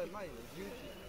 在卖你的精品。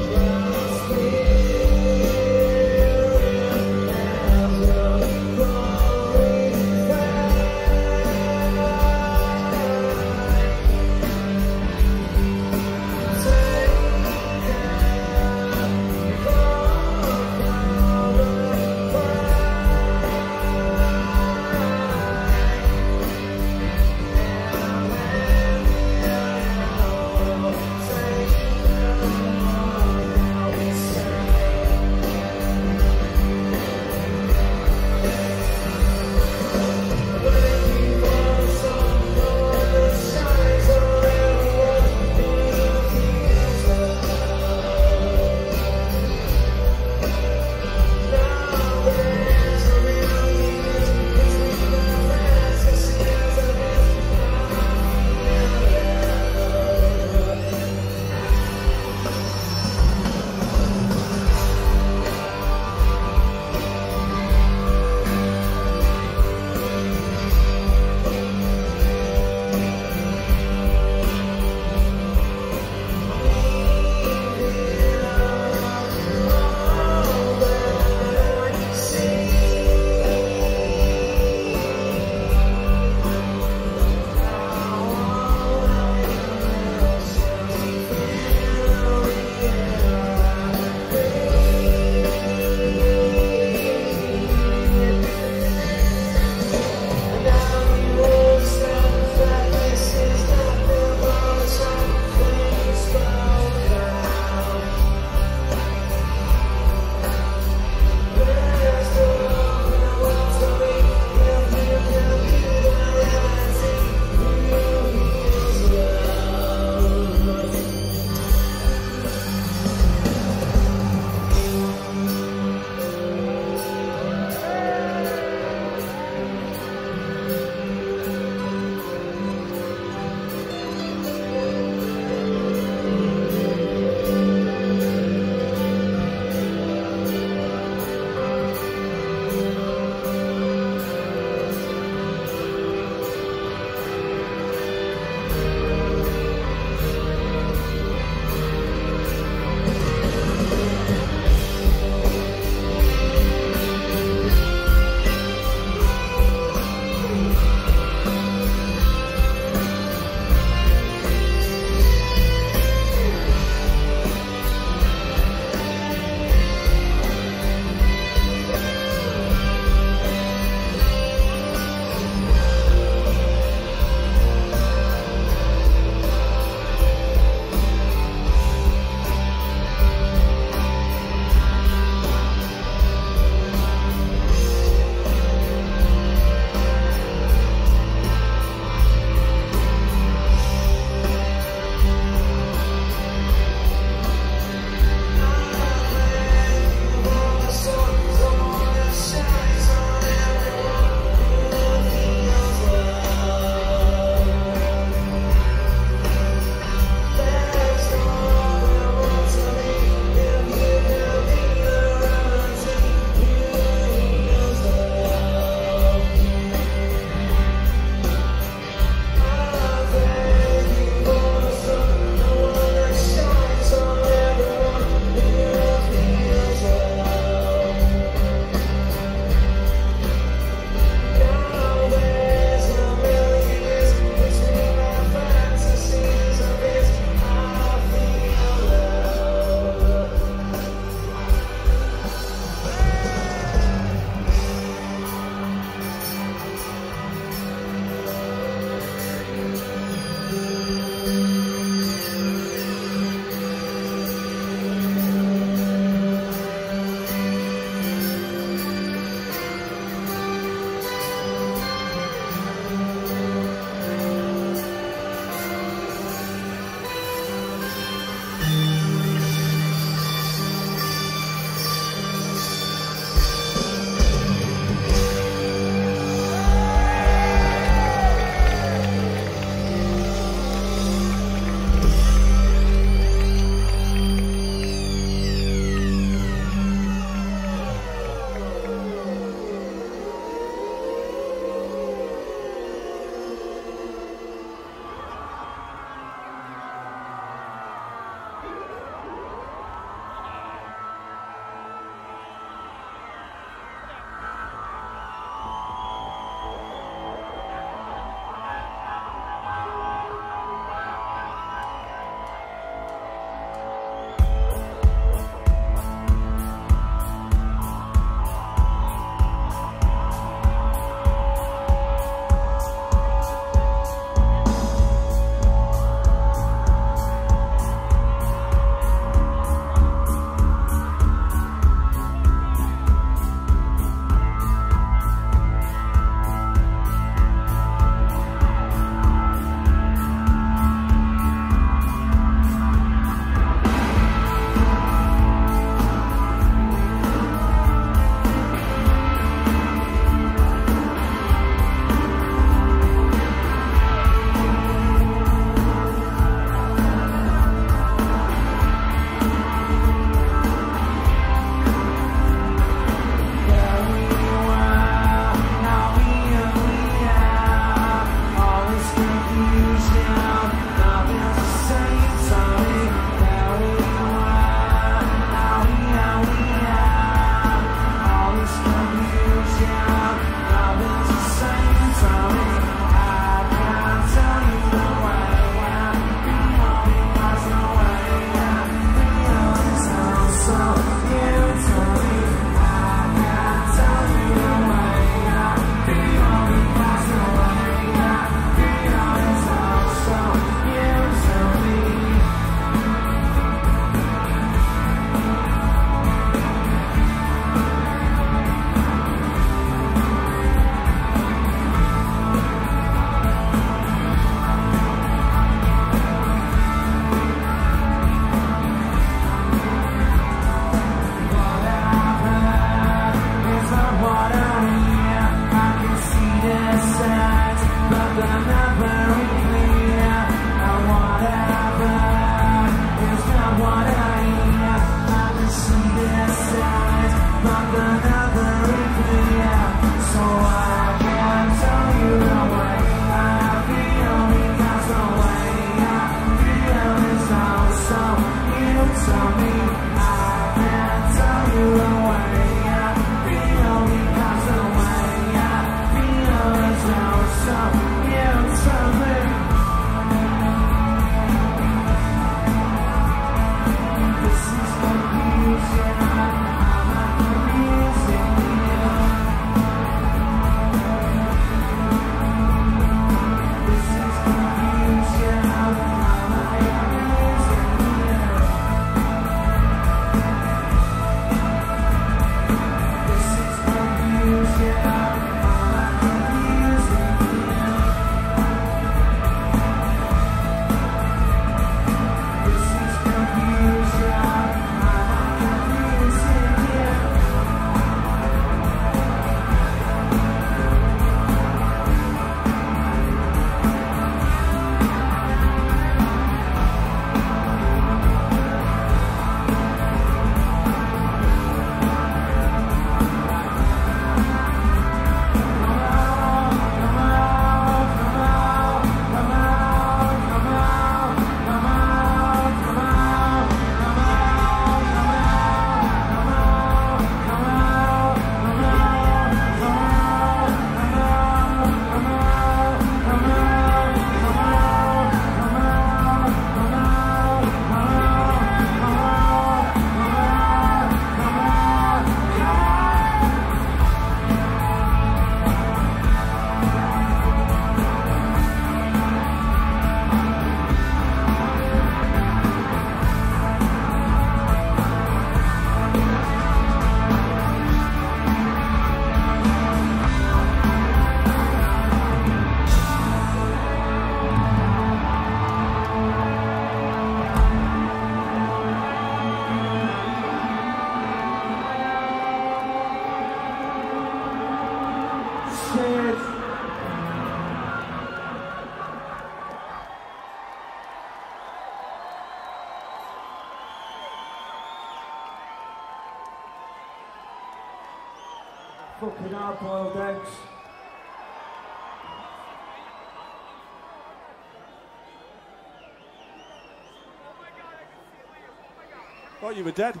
Thought you were dead.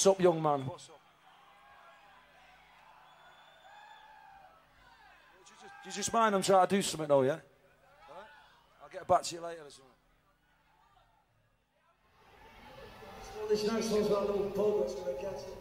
What's up, young man? What's up? Do you just, you just mind I'm trying to do something though, yeah? I'll get back to you later or something. Well, this next one's got a little pub that's going to get it.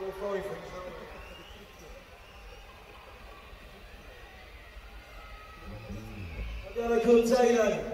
I'll go throwing things. Have you had a good day then?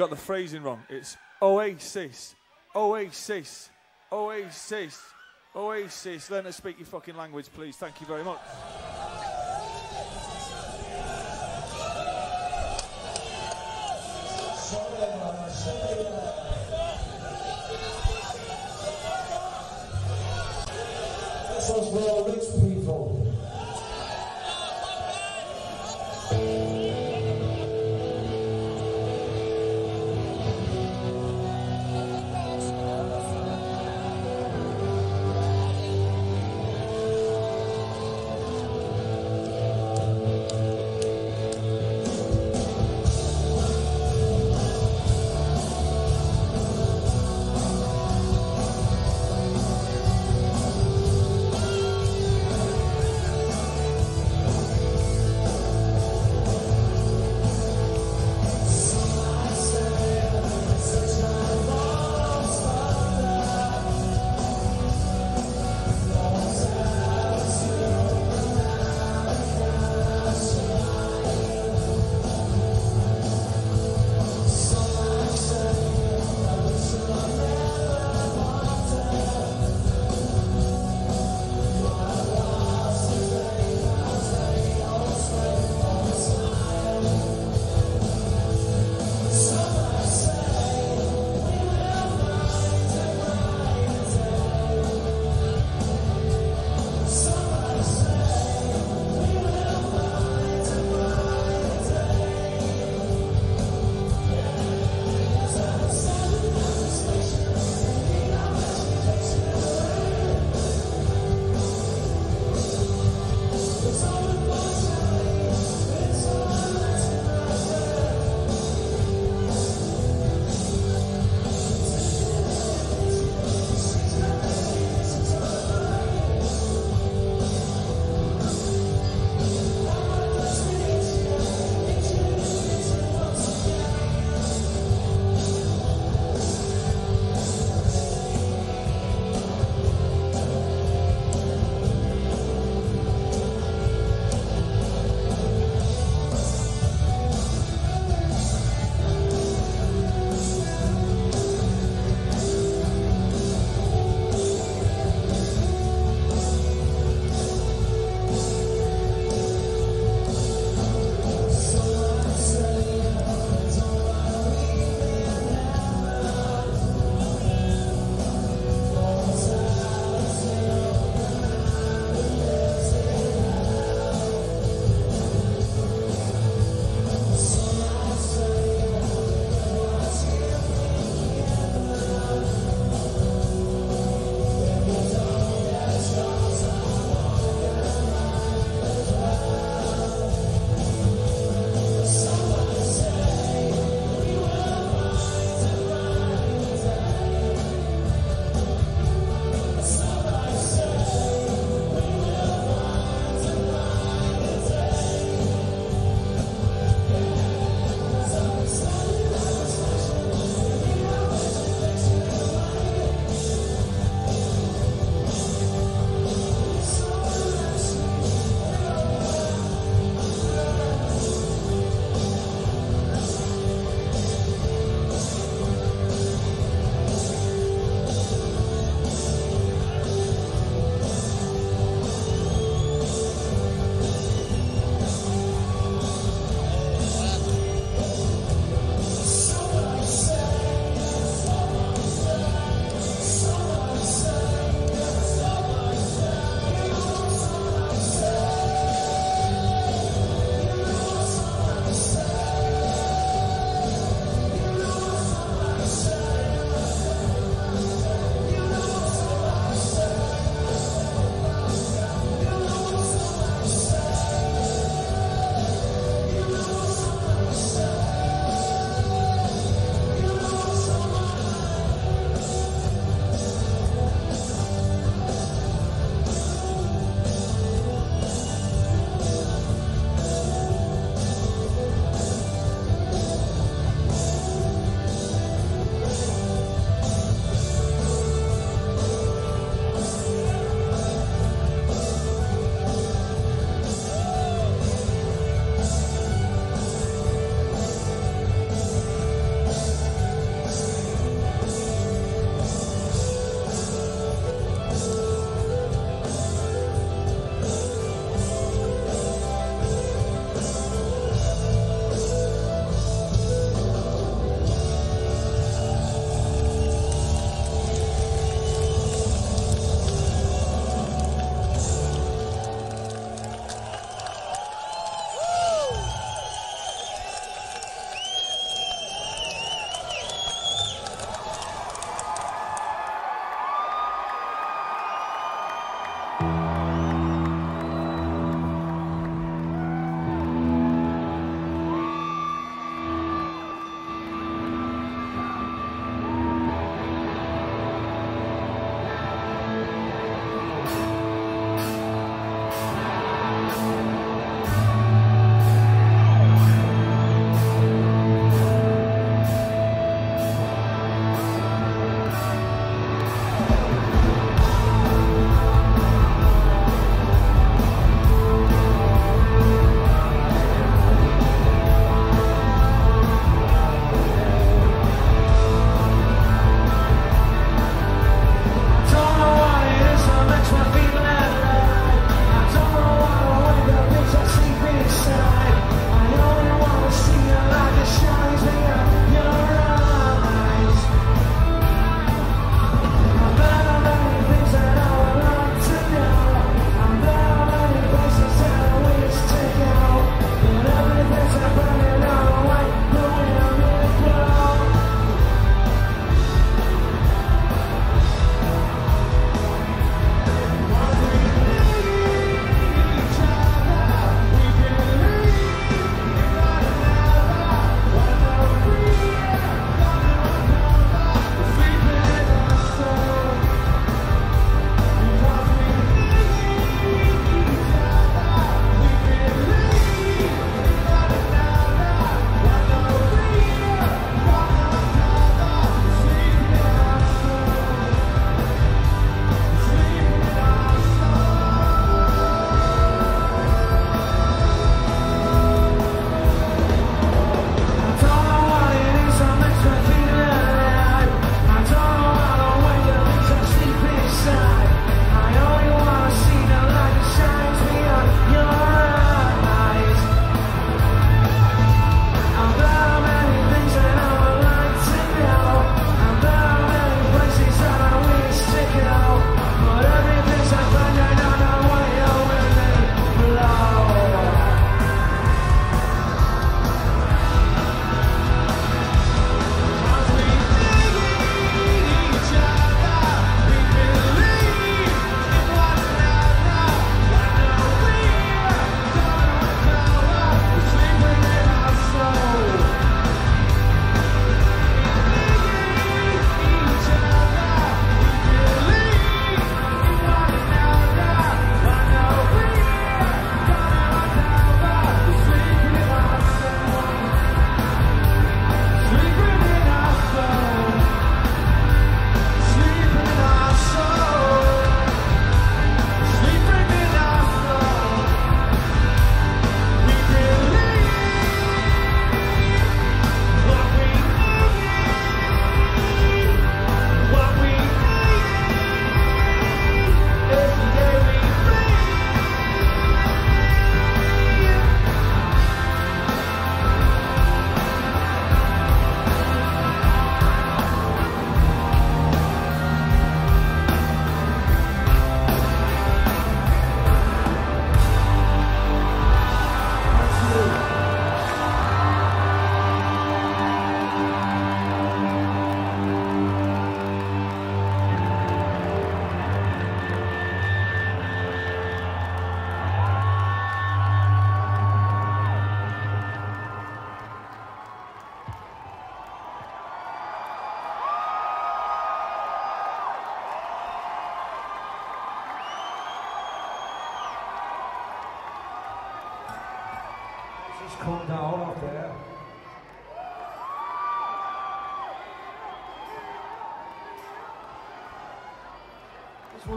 got the phrasing wrong. It's Oasis, Oasis, Oasis, Oasis. Learn to speak your fucking language, please. Thank you very much. Well,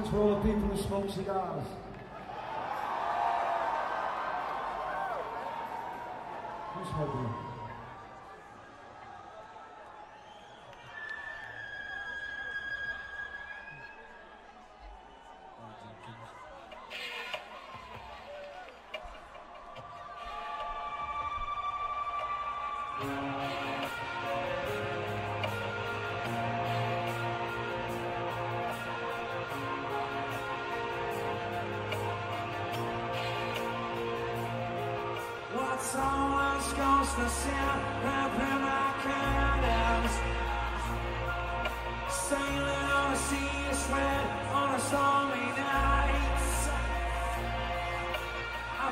This one's for all the people who smoke cigars.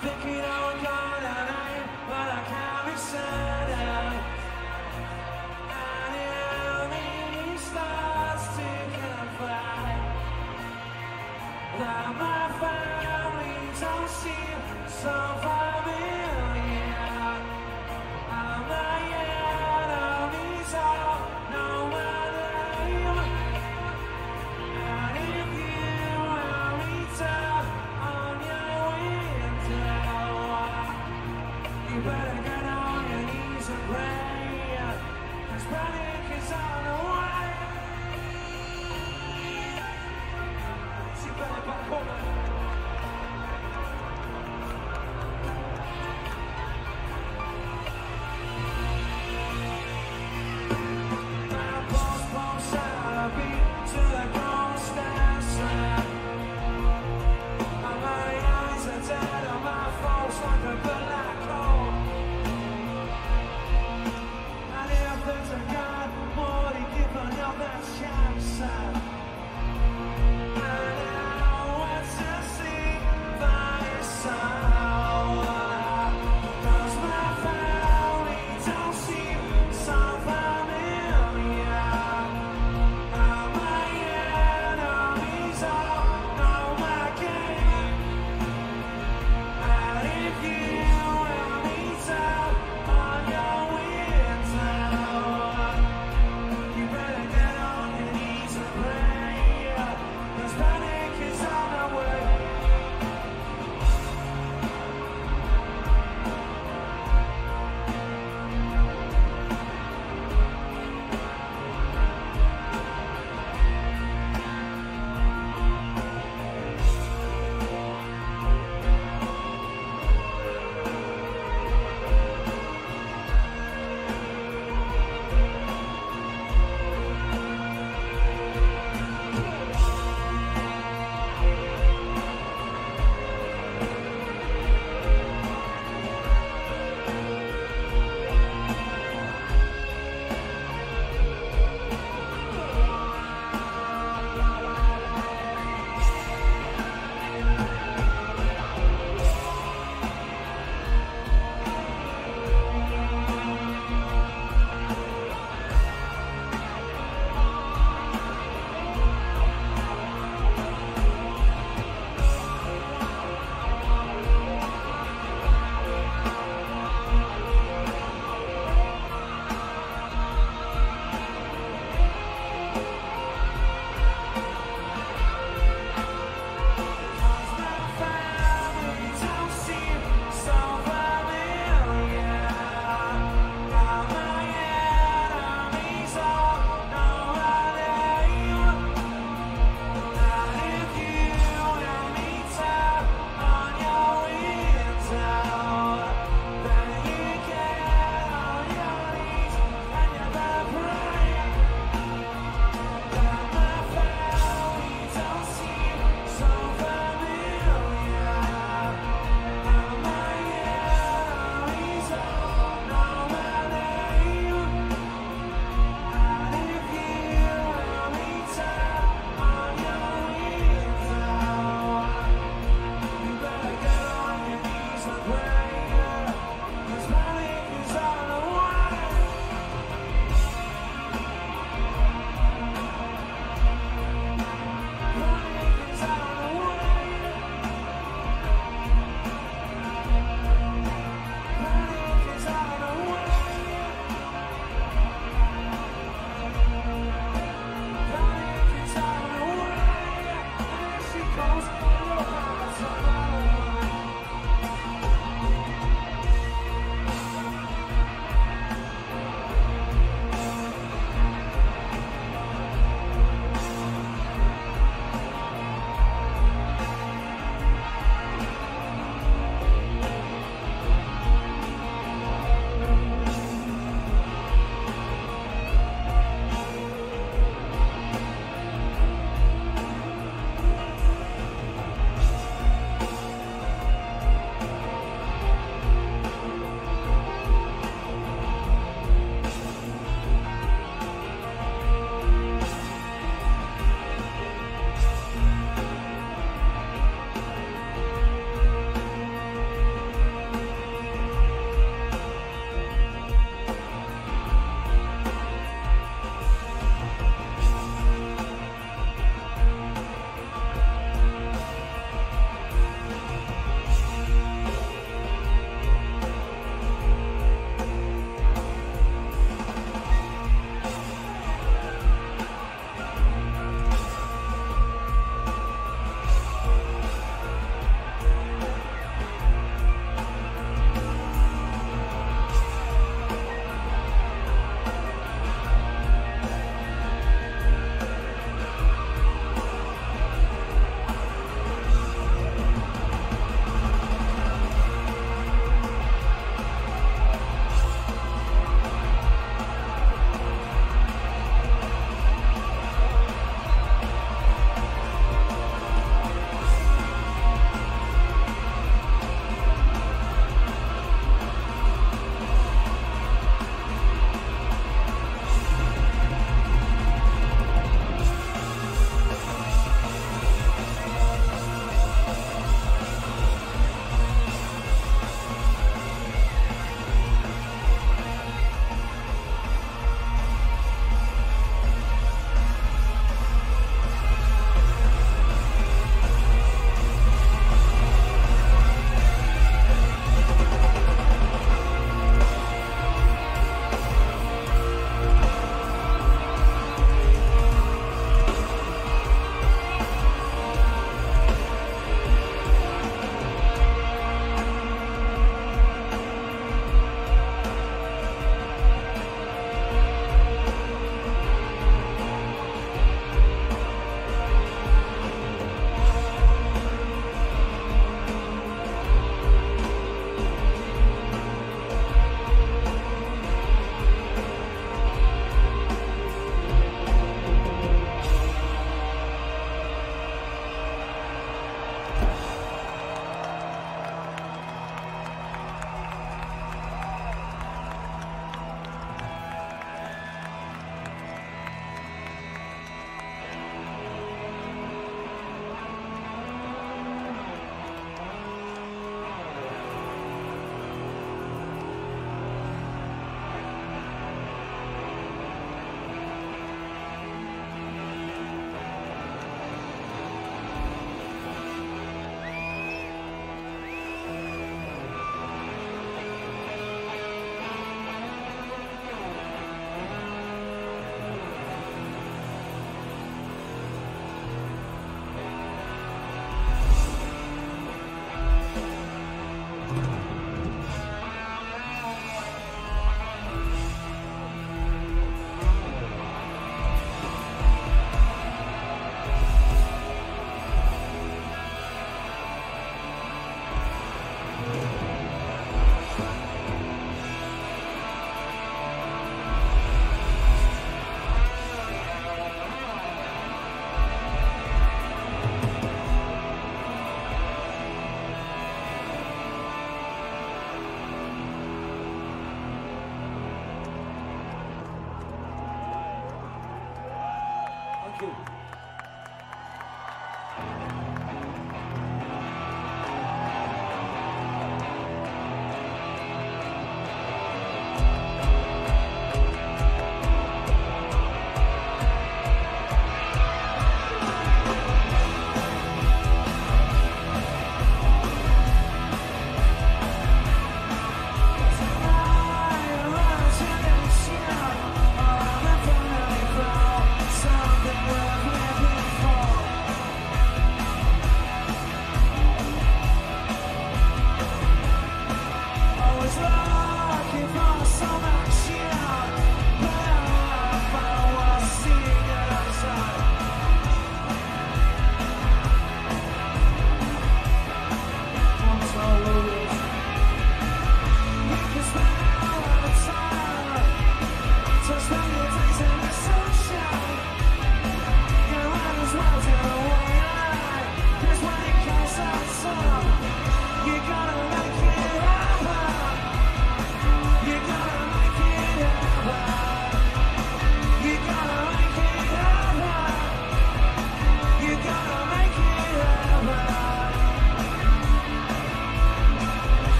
I think it all gone tonight but I can't be certain And my family don't seem so familiar.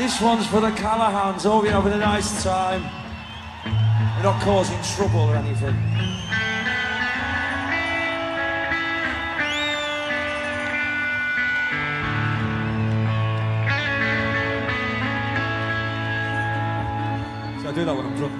This one's for the Callahans. Hope oh, you're having a nice time. You're not causing trouble or anything. So I do that when I'm drunk.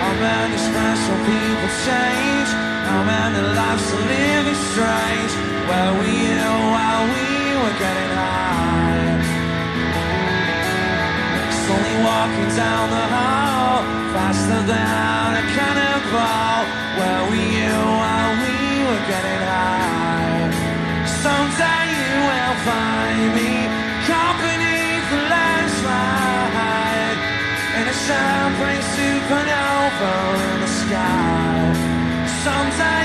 How many special people change? How many lives are living strange? Where were you while we were getting high? Slowly walking down the hall, faster than a cannonball. Where were you while we were getting high? Someday you will find me Company for the landslide in a champagne supernova the. Someday you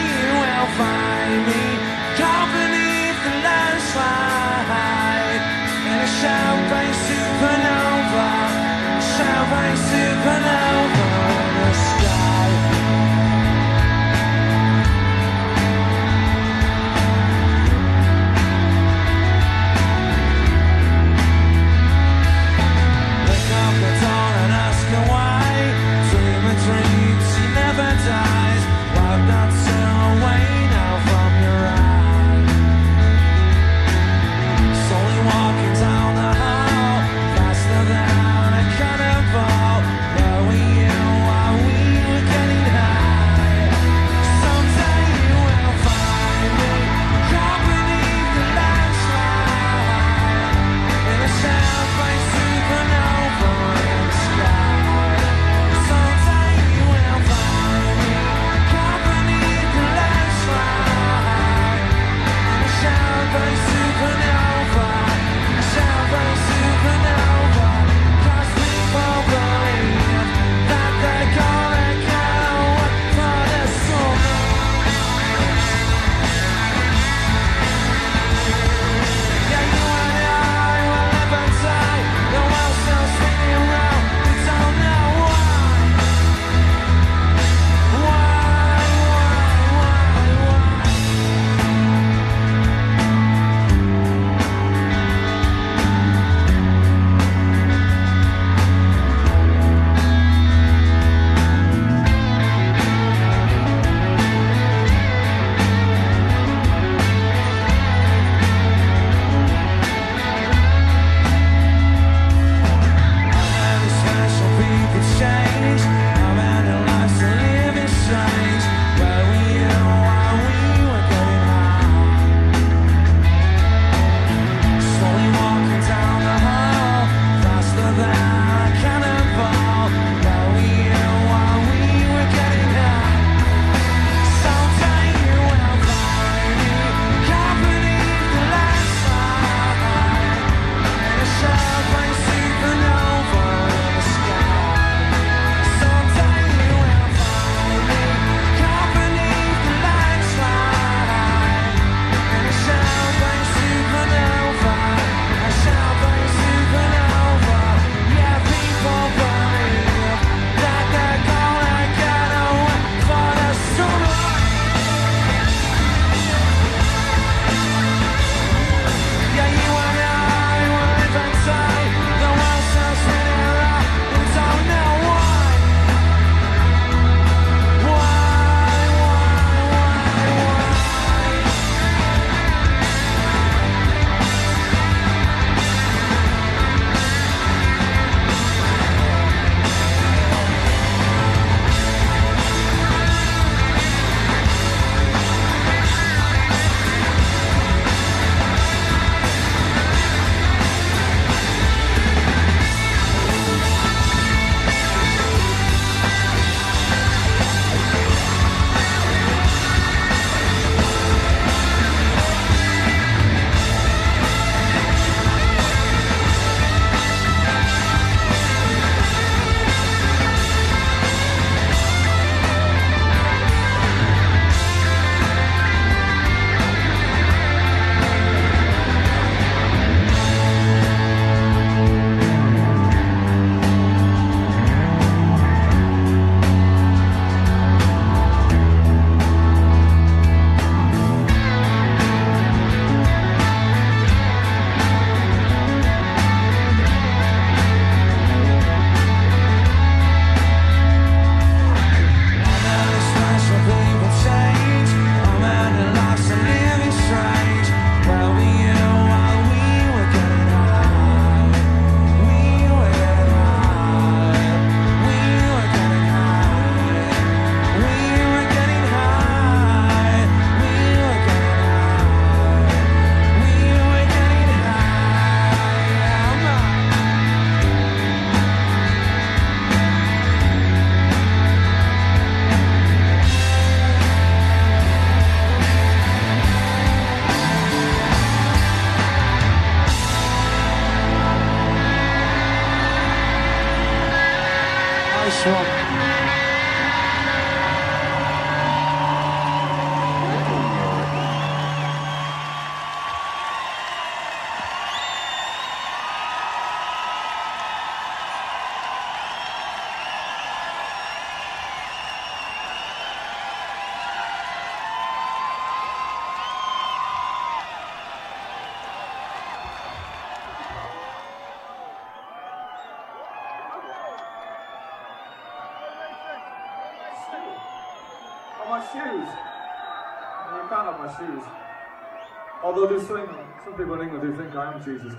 they'll do something, something running or do I'm Jesus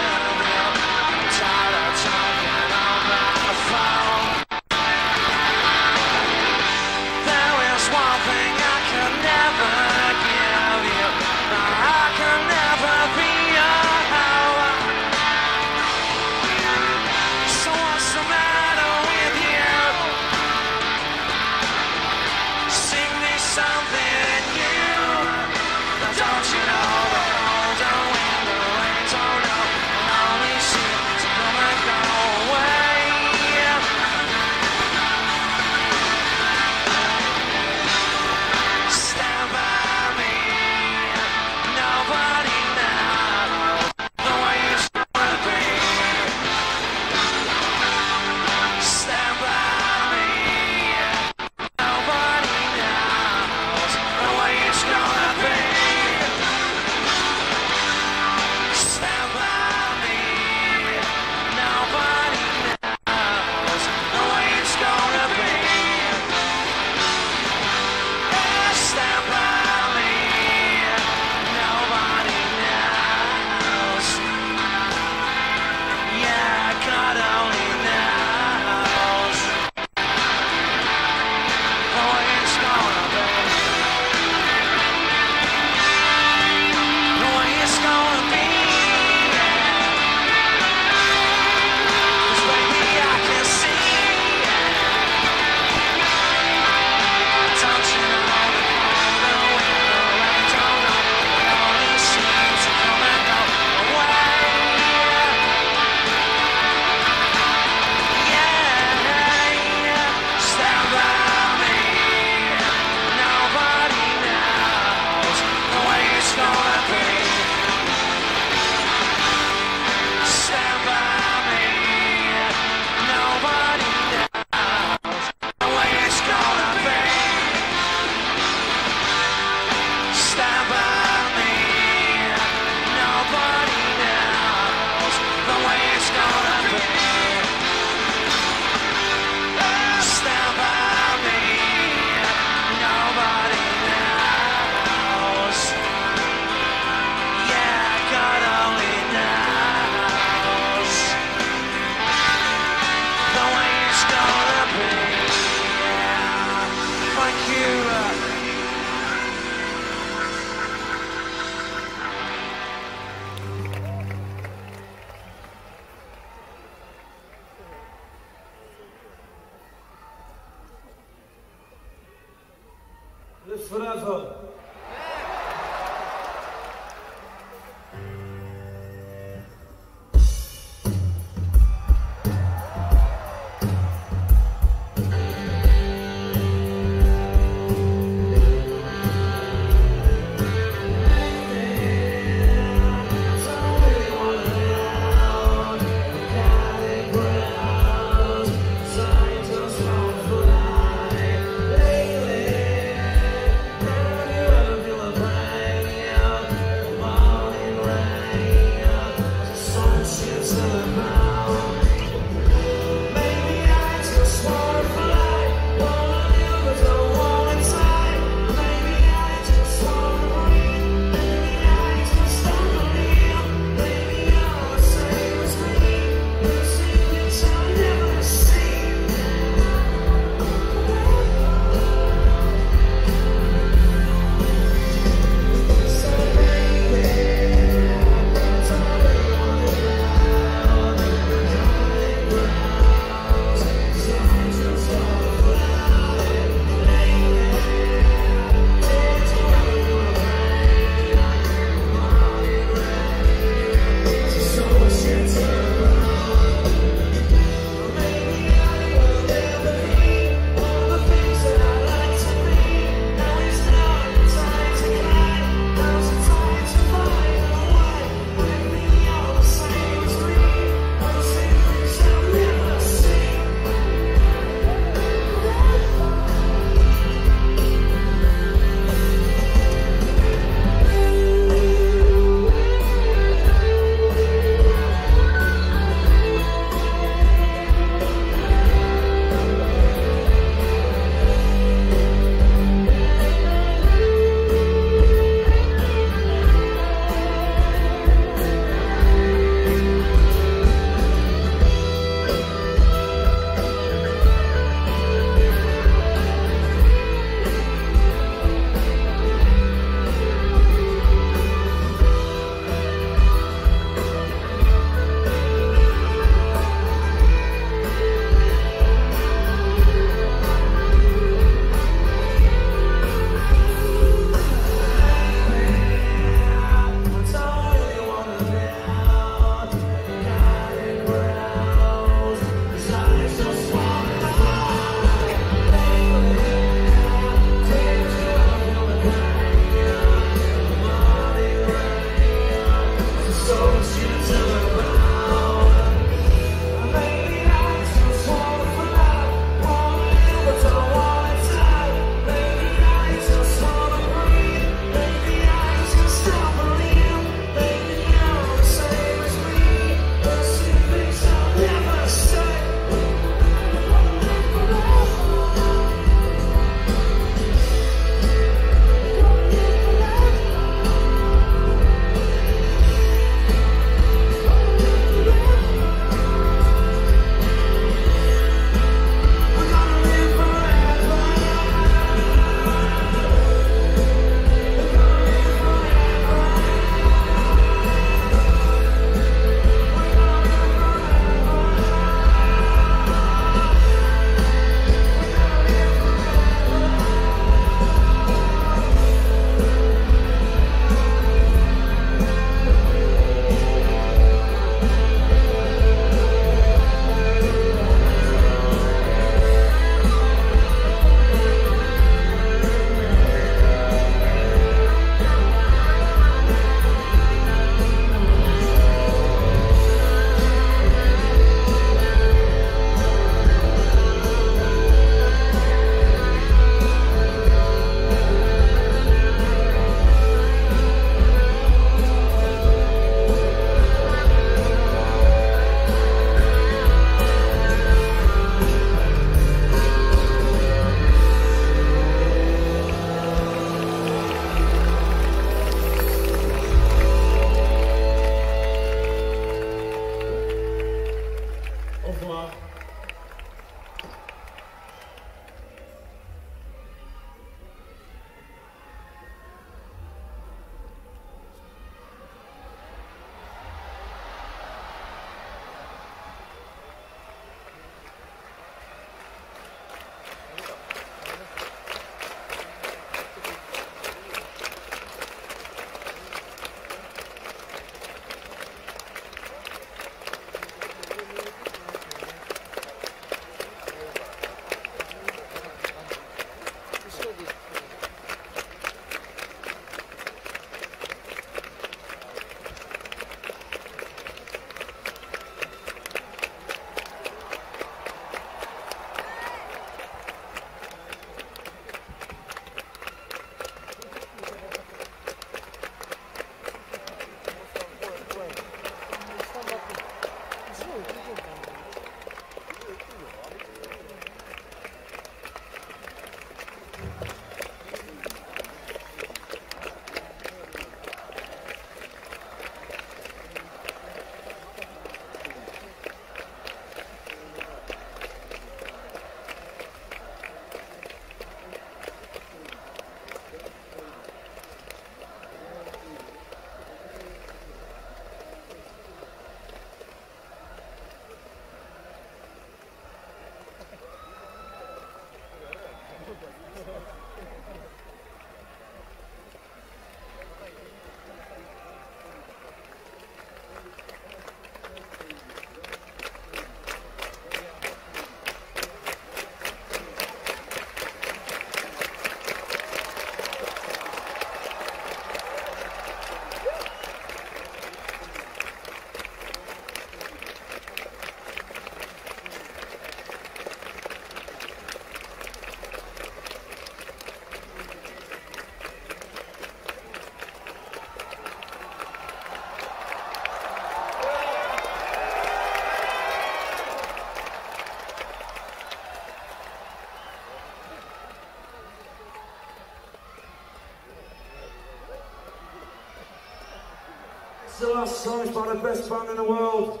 last song is by the best band in the world.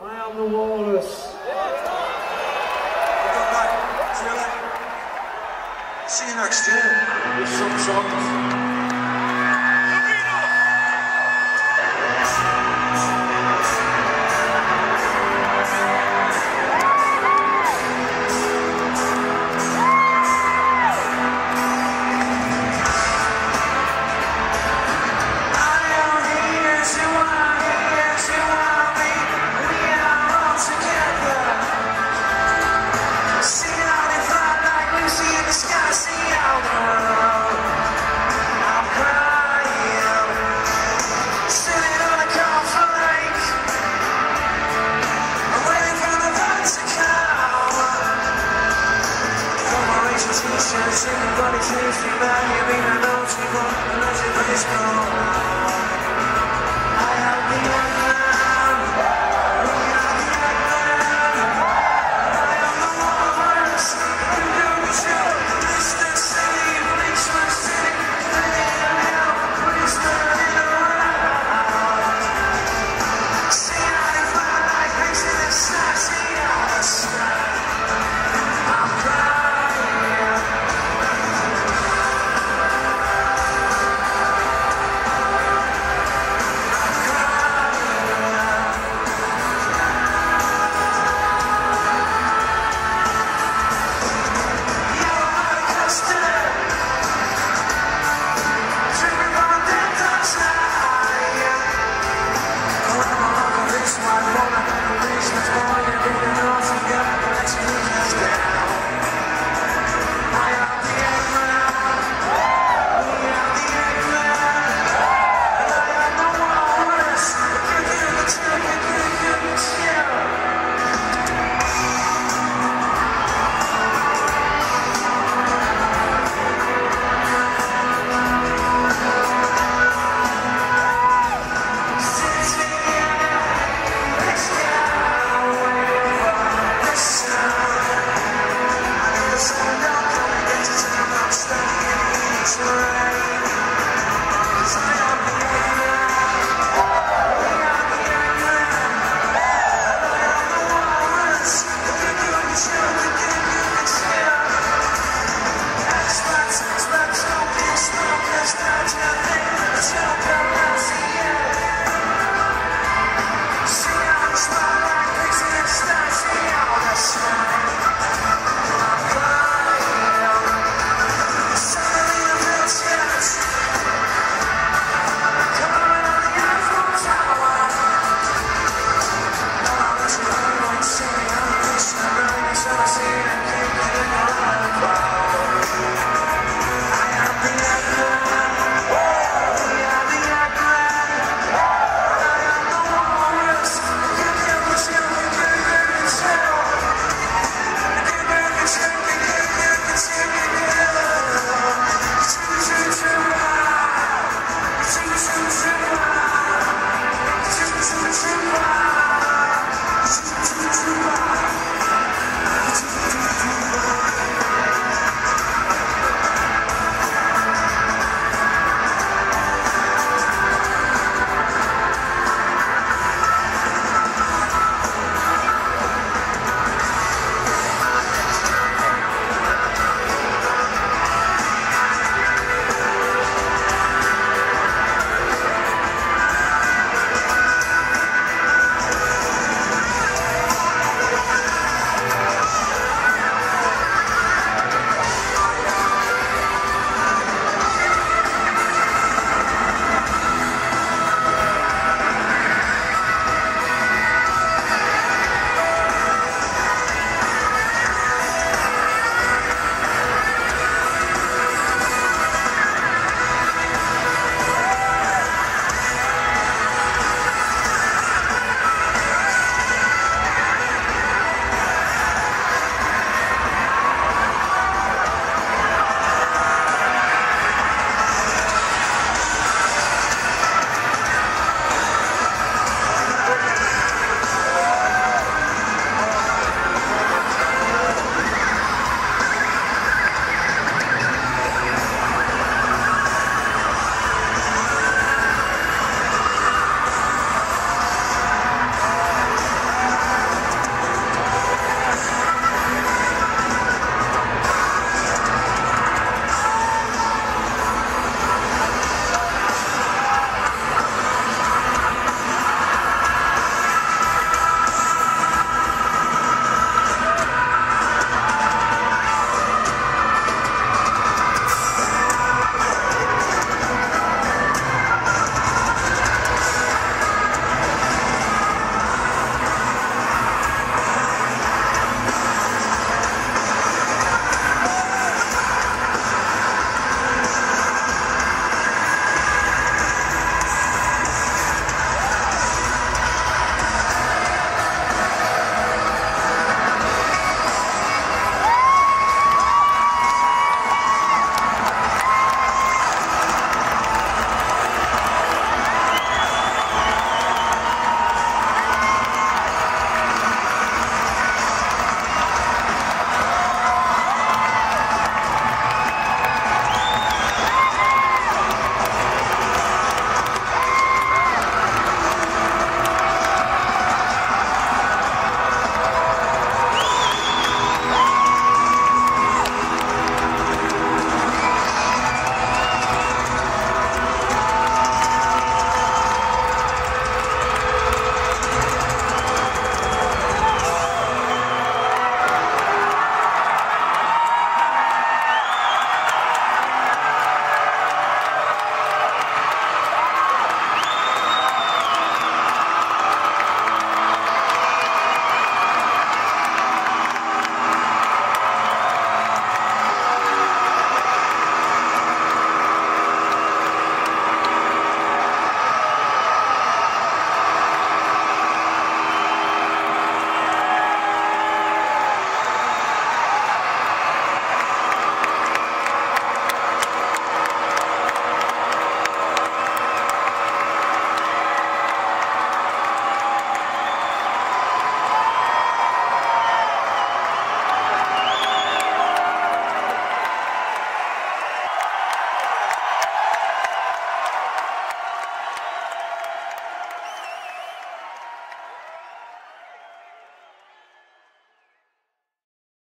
I am the Walrus. See you later. See you next year. Some songs